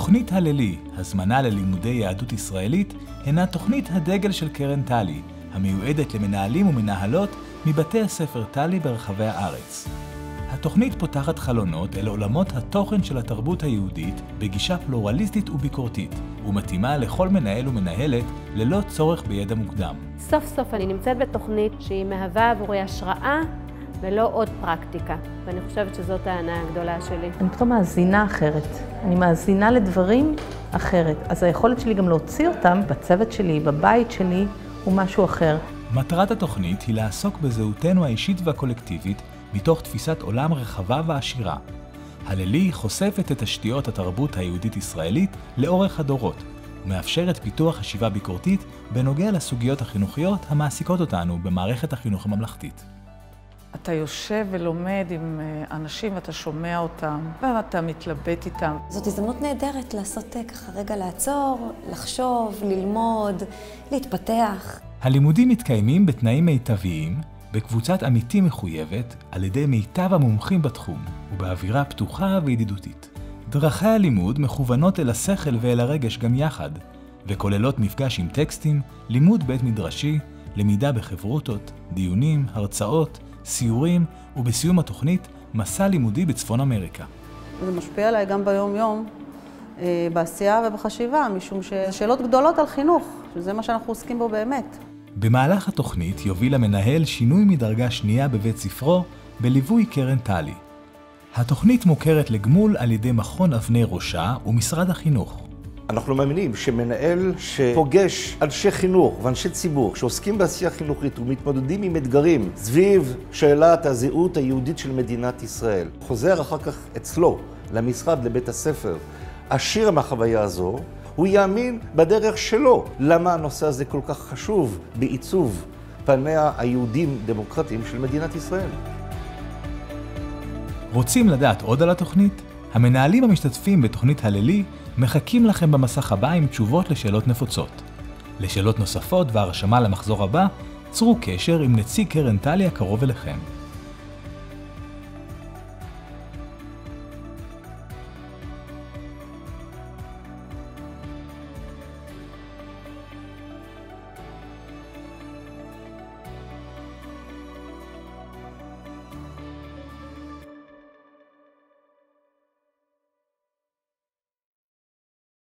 תוכנית הלילי, הזמנה ללימודי יהדות ישראלית, הינה תוכנית הדגל של קרן טלי, המיועדת למנהלים ומנהלות מבתי הספר טלי ברחבי הארץ. התוכנית פותחת חלונות אל עולמות התוכן של התרבות היהודית בגישה פלורליסטית וביקורתית, ומתאימה לכל מנהל ומנהלת ללא צורך בידע מוקדם. סוף סוף אני נמצאת בתוכנית שהיא מהווה עבורי השראה ולא עוד פרקטיקה, ואני חושבת שזאת ההנאה הגדולה שלי. אני פתאום מאזינה אחרת. אני מאזינה לדברים אחרת. אז היכולת שלי גם להוציא אותם בצוות שלי, בבית שלי, הוא משהו אחר. מטרת התוכנית היא לעסוק בזהותנו האישית והקולקטיבית מתוך תפיסת עולם רחבה ועשירה. הלילי חושפת את תשתיות התרבות היהודית-ישראלית לאורך הדורות, ומאפשרת פיתוח חשיבה ביקורתית בנוגע לסוגיות החינוכיות המעסיקות אותנו במערכת החינוך הממלכתית. אתה יושב ולומד עם אה, אנשים ואתה שומע אותם, ואתה מתלבט איתם. זאת הזדמנות נהדרת לעשות אה, ככה רגע לעצור, לחשוב, ללמוד, להתפתח. הלימודים מתקיימים בתנאים מיטביים, בקבוצת עמיתים מחויבת, על ידי מיטב המומחים בתחום, ובאווירה פתוחה וידידותית. דרכי הלימוד מכוונות אל השכל ואל הרגש גם יחד, וכוללות מפגש עם טקסטים, לימוד בית מדרשי, למידה בחברותות, דיונים, הרצאות, סיורים, ובסיום התוכנית, מסע לימודי בצפון אמריקה. זה משפיע עליי גם ביום-יום, אה, בעשייה ובחשיבה, משום ששאלות גדולות על חינוך, שזה מה שאנחנו עוסקים בו באמת. במהלך התוכנית יוביל המנהל שינוי מדרגה שנייה בבית ספרו בליווי קרן טלי. התוכנית מוכרת לגמול על ידי מכון אבני ראשה ומשרד החינוך. אנחנו מאמינים שמנהל שפוגש אנשי חינוך ואנשי ציבור שעוסקים בעשייה חינוכית ומתמודדים עם אתגרים סביב שאלת הזהות היהודית של מדינת ישראל, חוזר אחר כך אצלו, למשרד, לבית הספר, עשיר מהחוויה הזו, הוא יאמין בדרך שלו. למה הנושא הזה כל כך חשוב בעיצוב פניה היהודים-דמוקרטיים של מדינת ישראל? רוצים לדעת עוד על התוכנית? המנהלים המשתתפים בתוכנית הלילי מחכים לכם במסך הבא עם תשובות לשאלות נפוצות. לשאלות נוספות והרשמה למחזור הבא, צרו קשר עם נציג קרן טלי הקרוב אליכם.